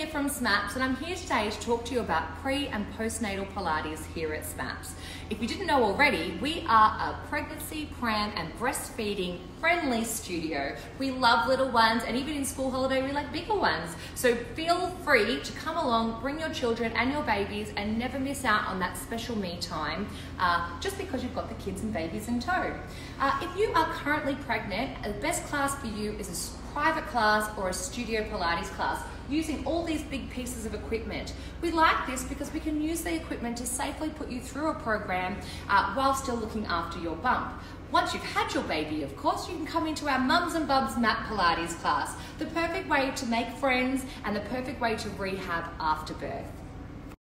here from SMAPS and I'm here today to talk to you about pre and postnatal Pilates here at SMAPS. If you didn't know already, we are a pregnancy, pram and breastfeeding friendly studio. We love little ones and even in school holiday we like bigger ones. So feel free to come along, bring your children and your babies and never miss out on that special me time uh, just because you've got the kids and babies in tow. Uh, if you are currently pregnant, the best class for you is a private class or a studio Pilates class using all these big pieces of equipment. We like this because we can use the equipment to safely put you through a program uh, while still looking after your bump. Once you've had your baby, of course, you can come into our Mums and Bubs Mat Pilates class, the perfect way to make friends and the perfect way to rehab after birth.